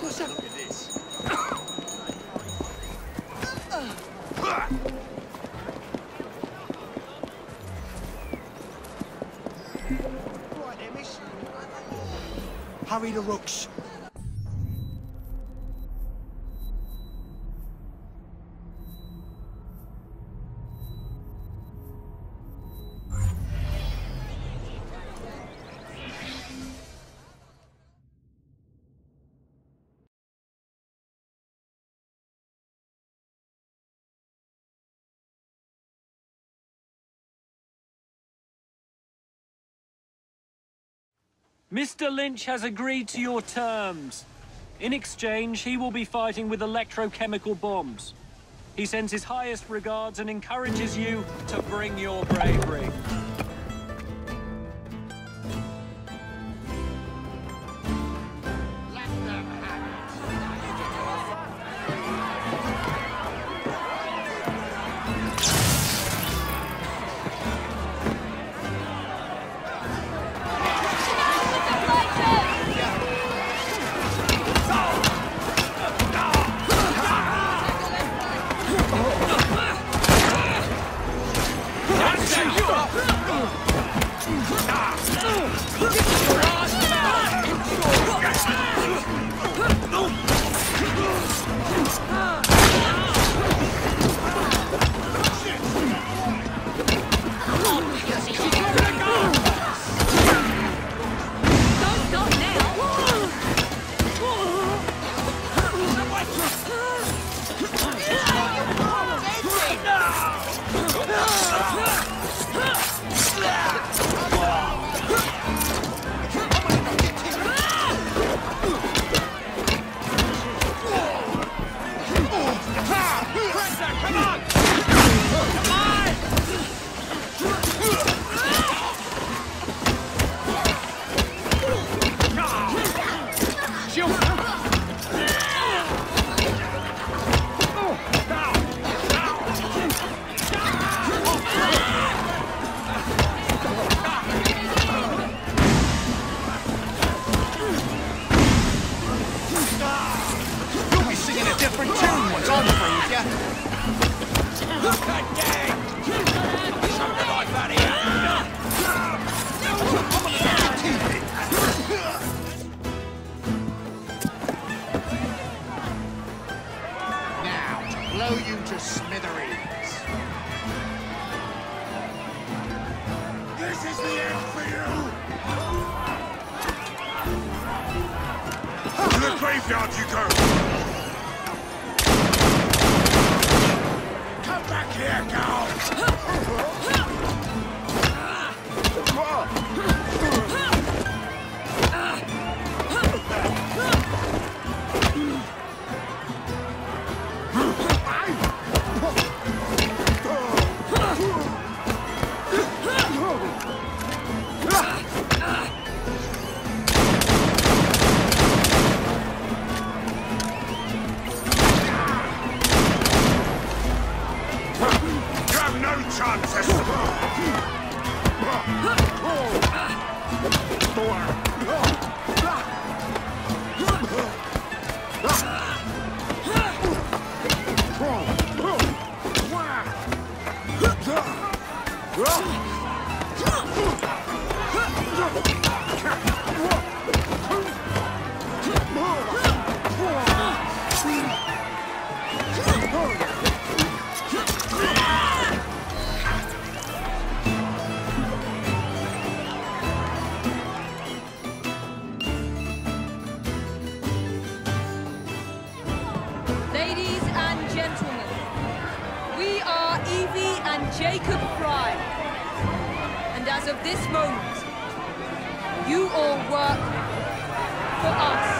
What's up with this? Hurry the rooks. Mr. Lynch has agreed to your terms. In exchange, he will be fighting with electrochemical bombs. He sends his highest regards and encourages you to bring your bravery. The you go! Come back here, girl! Gentlemen, we are Evie and Jacob Frye. And as of this moment, you all work for us.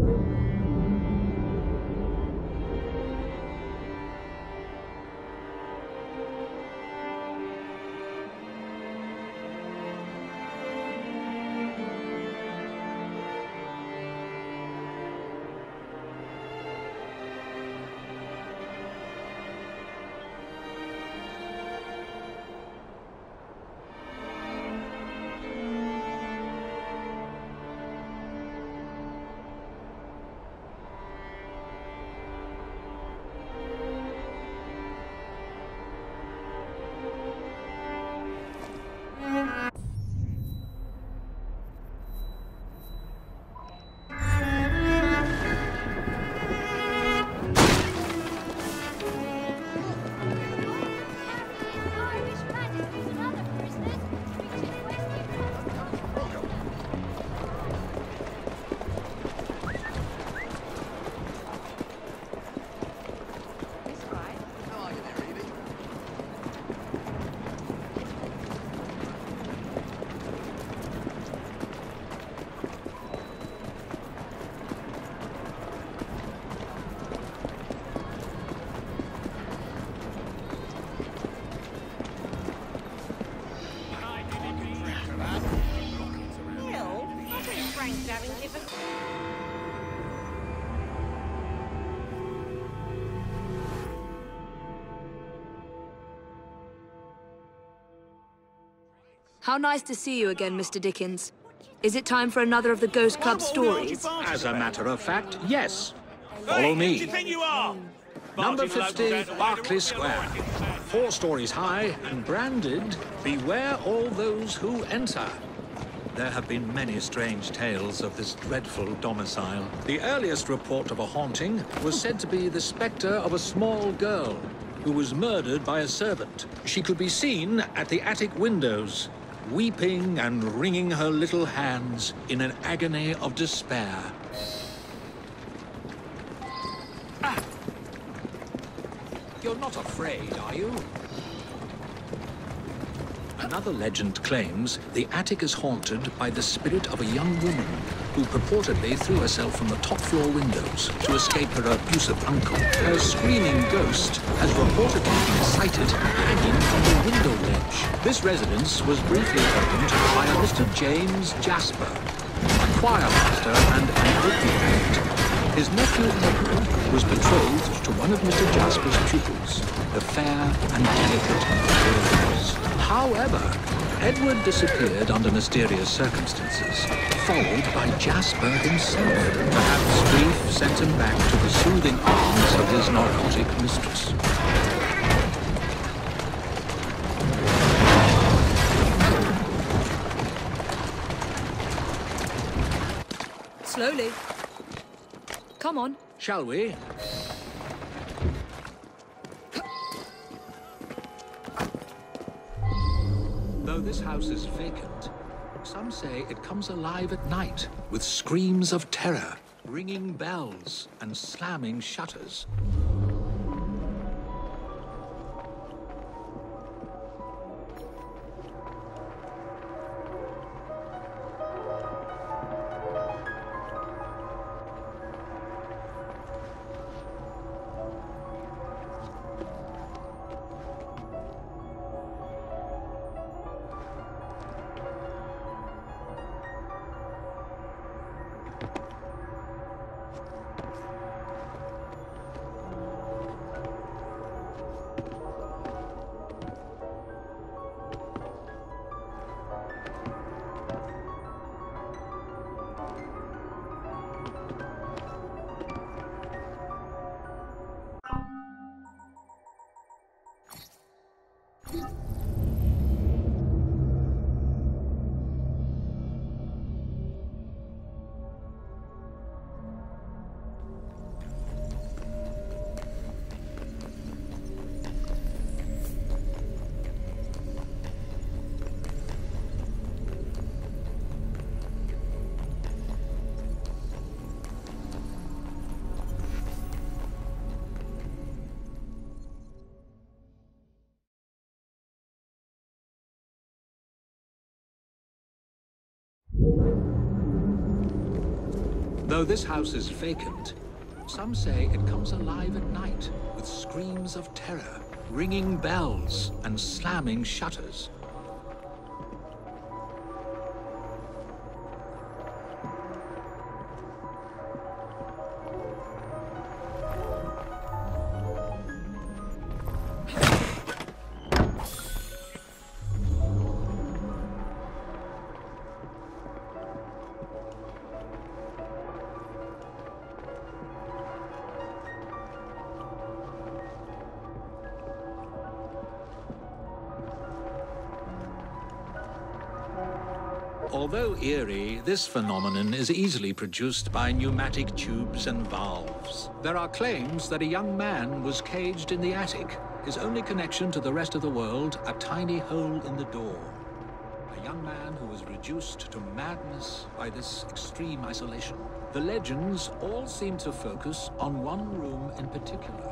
Irish How nice to see you again, Mr. Dickens. Is it time for another of the Ghost Club stories? As a matter of fact, yes. Follow Who do you me. think you are? Number 50, gentleman, Berkeley Square. Four stories high and branded, Beware all those who enter. There have been many strange tales of this dreadful domicile. The earliest report of a haunting was said to be the spectre of a small girl who was murdered by a servant. She could be seen at the attic windows, weeping and wringing her little hands in an agony of despair. Ah! You're not afraid, are you? Another legend claims the attic is haunted by the spirit of a young woman who purportedly threw herself from the top floor windows to escape her abusive uncle. Her screaming ghost has reportedly been sighted hanging from the window ledge. This residence was briefly opened by a Mr. James Jasper, a choir master and an addict. His nephew Edward was betrothed to one of Mr. Jasper's pupils, the fair and delicate Rose. However, Edward disappeared under mysterious circumstances, followed by Jasper himself. Perhaps grief sent him back to the soothing arms of his narcotic mistress. Slowly. Come on. Shall we? Though this house is vacant, some say it comes alive at night with screams of terror, ringing bells, and slamming shutters. Though this house is vacant, some say it comes alive at night with screams of terror, ringing bells, and slamming shutters. This phenomenon is easily produced by pneumatic tubes and valves. There are claims that a young man was caged in the attic, his only connection to the rest of the world a tiny hole in the door. A young man who was reduced to madness by this extreme isolation. The legends all seem to focus on one room in particular.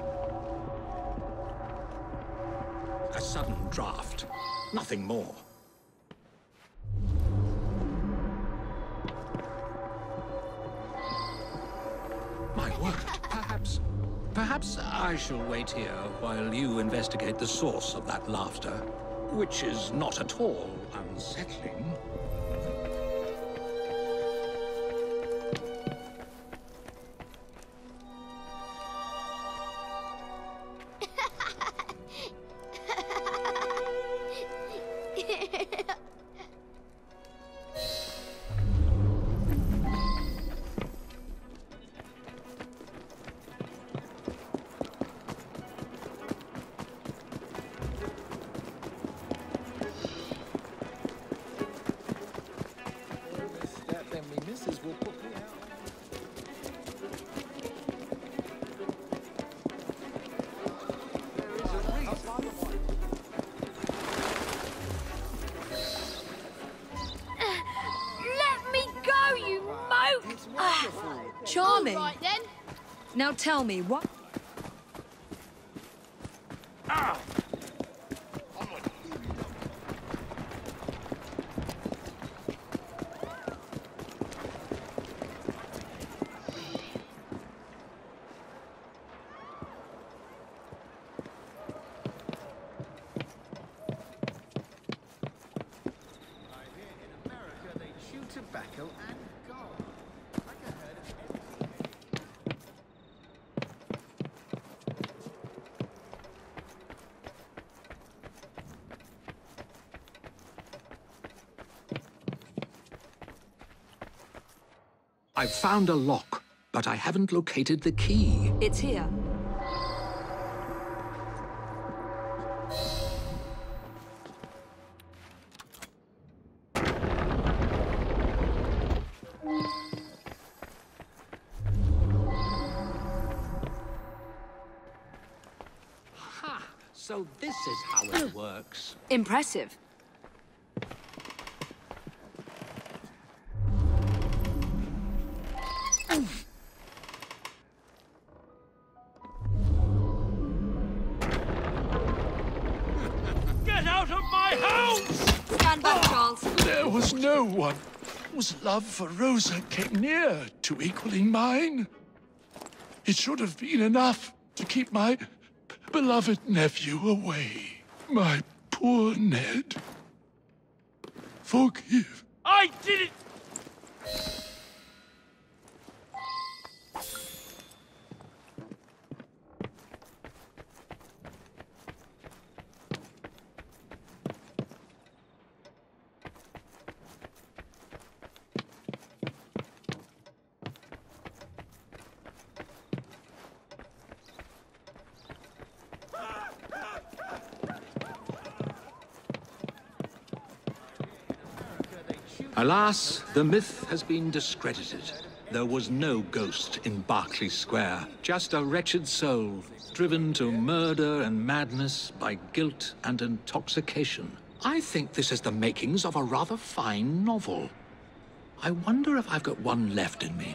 A sudden draft, nothing more. Perhaps I shall wait here while you investigate the source of that laughter, which is not at all unsettling. Tell me, what... I hear in America they chew tobacco and gold. Like I heard of I've found a lock, but I haven't located the key. It's here. Ha! So this is how it works. Impressive. Love for Rosa came near to equaling mine. It should have been enough to keep my beloved nephew away. My poor Ned. Forgive. I did Alas, the myth has been discredited. There was no ghost in Berkeley Square, just a wretched soul, driven to murder and madness by guilt and intoxication. I think this is the makings of a rather fine novel. I wonder if I've got one left in me.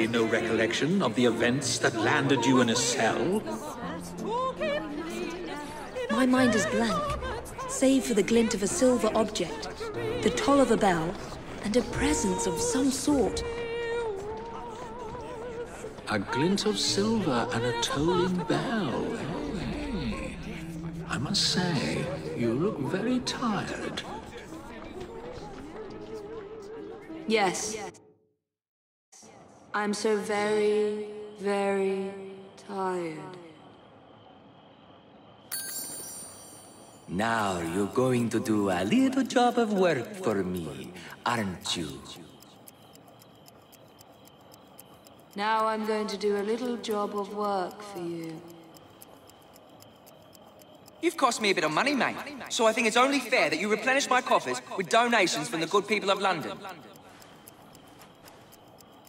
you no recollection of the events that landed you in a cell? My mind is blank, save for the glint of a silver object, the toll of a bell, and a presence of some sort. A glint of silver and a tolling bell. Oh, hey. I must say, you look very tired. Yes. I'm so very, very tired. Now you're going to do a little job of work for me, aren't you? Now I'm going to do a little job of work for you. You've cost me a bit of money, mate. So I think it's only fair that you replenish my coffers with donations from the good people of London.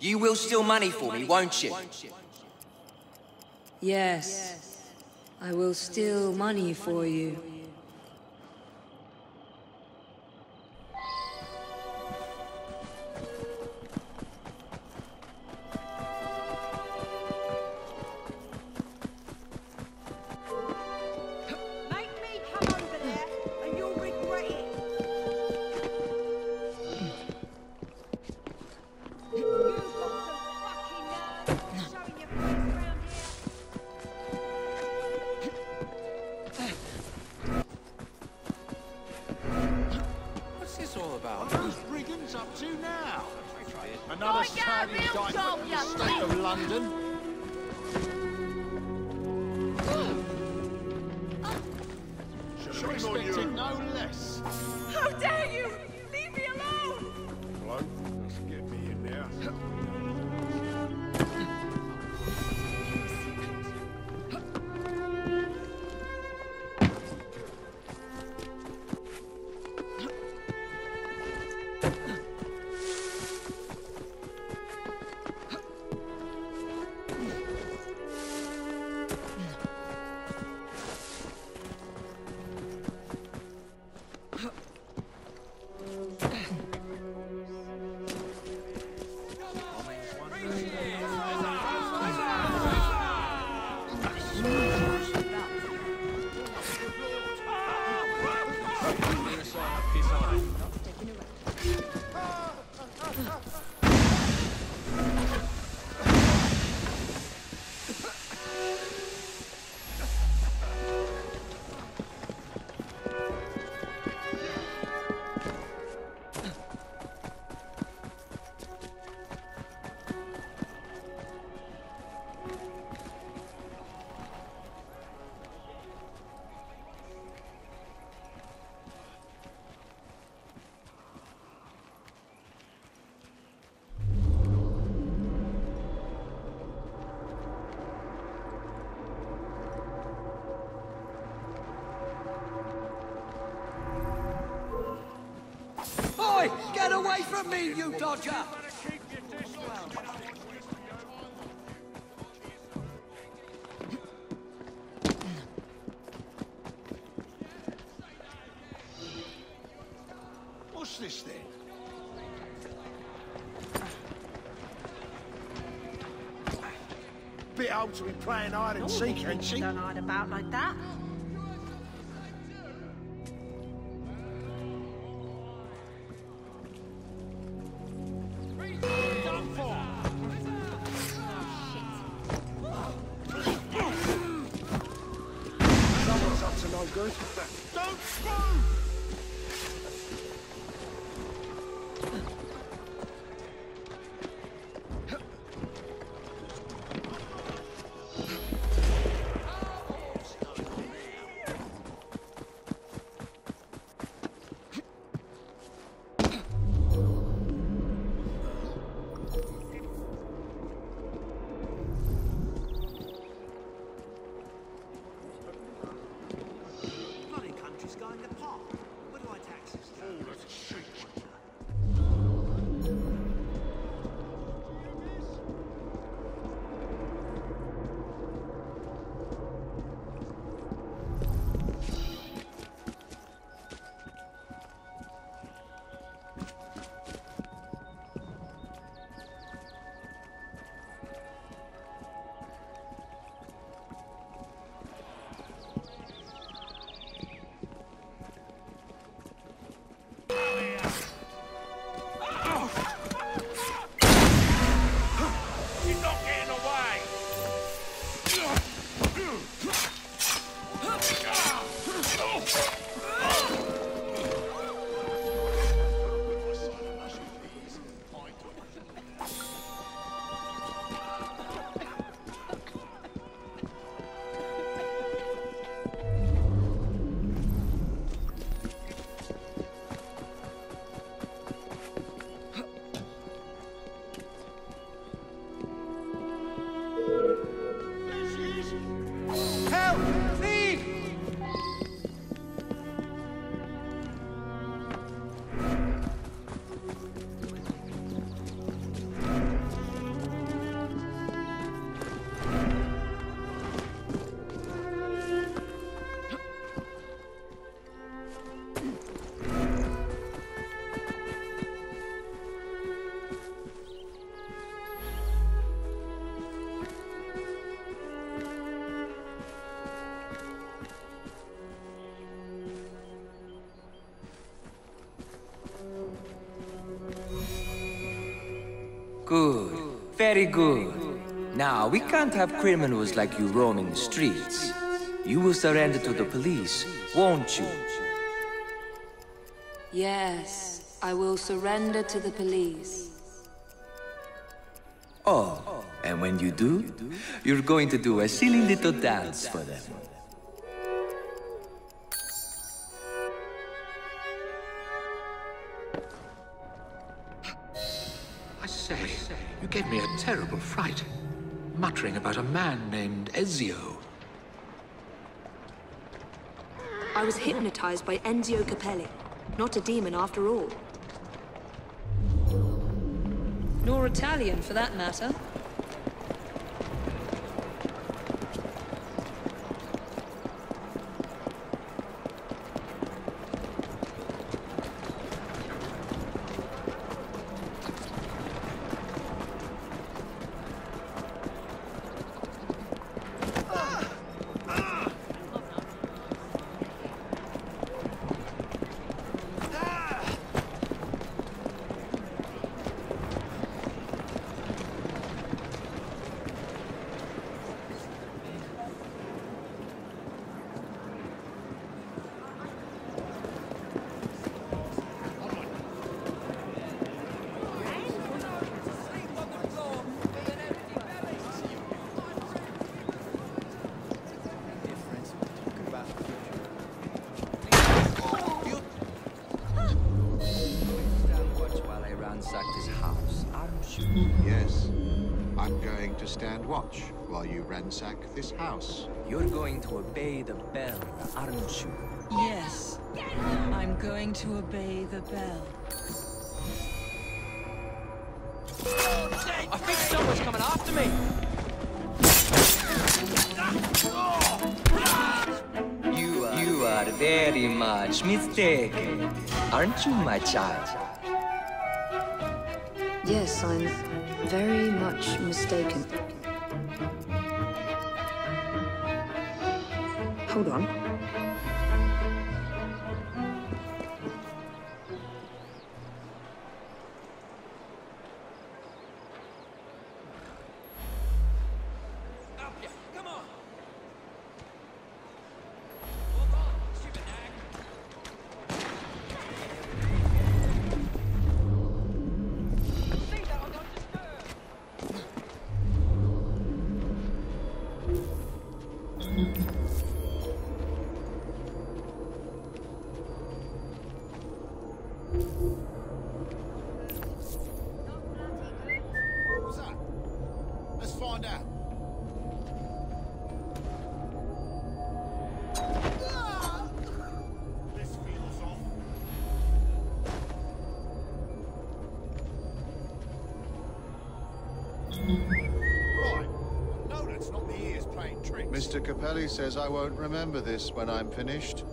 You will steal money for me, won't you? Yes. I will steal money for you. Away from me, you dodger! What's this then? Bit old to be playing hide and seek, ain't she? Don't hide about like that. Very good. Now, we can't have criminals like you roaming the streets. You will surrender to the police, won't you? Yes, I will surrender to the police. Oh, and when you do, you're going to do a silly little dance for them. Gave me a terrible fright. Muttering about a man named Ezio. I was hypnotized by Enzio Capelli. Not a demon after all. Nor Italian, for that matter. Ransack this house. You're going to obey the bell, aren't you? Yes. I'm going to obey the bell. I think someone's coming after me! You are, you are very much mistaken, aren't you, my child? Yes, I'm very much mistaken. Hold on. Mr. Says I won't remember this when I'm finished.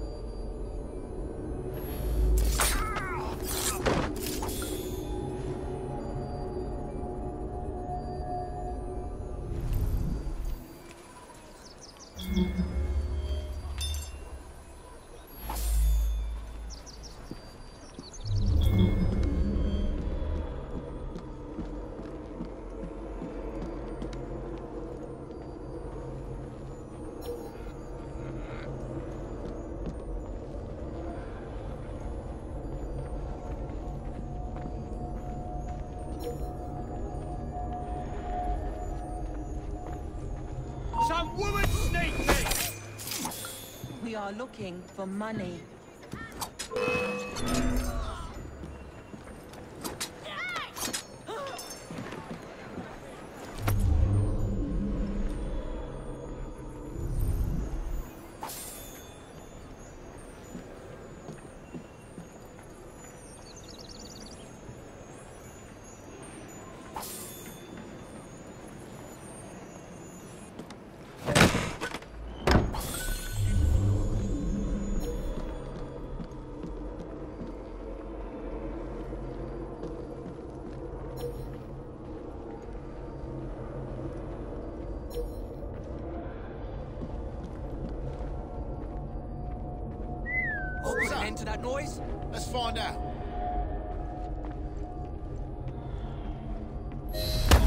Are looking for money. That noise? Let's find out.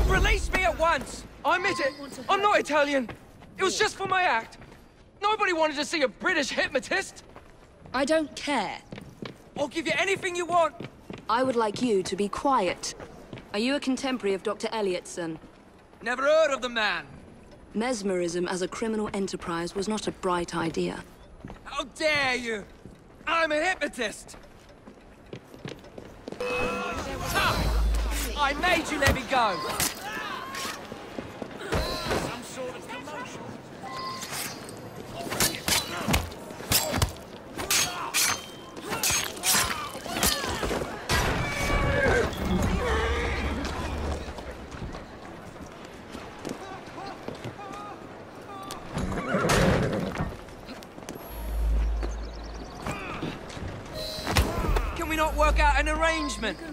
Release me at once! I admit it. I'm not Italian. It was just for my act. Nobody wanted to see a British hypnotist. I don't care. I'll give you anything you want. I would like you to be quiet. Are you a contemporary of Dr. Elliotson? Never heard of the man. Mesmerism as a criminal enterprise was not a bright idea. How dare you! I'm a hypnotist! Ah! I made you let me go! Arrangement?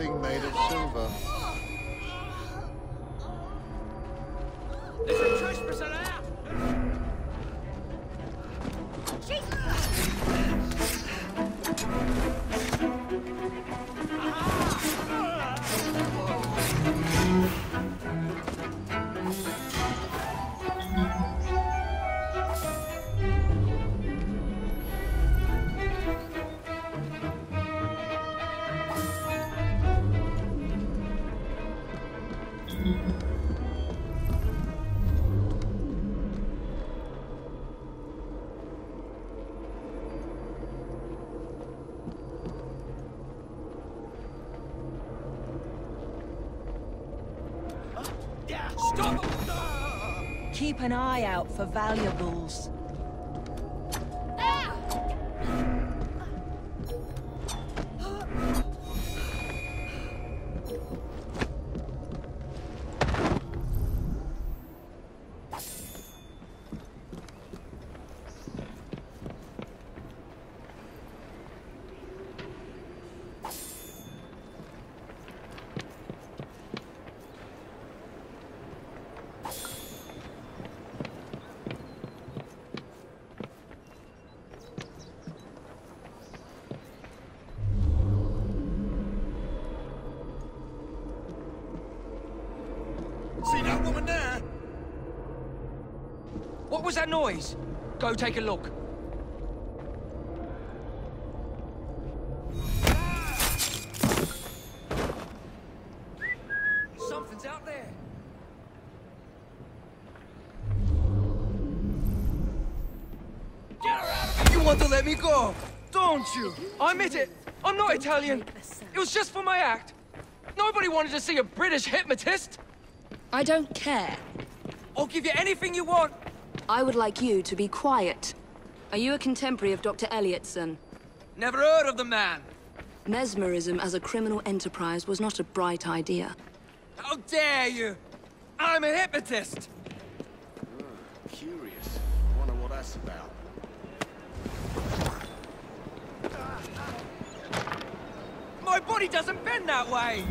Anything made of silver. Eye out for valuables. That noise? Go take a look. Something's out there. You want to let me go, don't you? I admit it. I'm not Italian. It was just for my act. Nobody wanted to see a British hypnotist. I don't care. I'll give you anything you want. I would like you to be quiet. Are you a contemporary of Dr. Elliotson? Never heard of the man. Mesmerism as a criminal enterprise was not a bright idea. How dare you? I'm a hypnotist. Curious. Wonder what that's about. My body doesn't bend that way.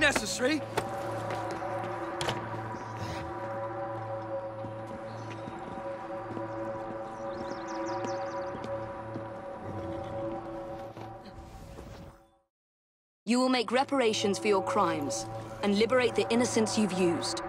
Necessary? You will make reparations for your crimes and liberate the innocents you've used.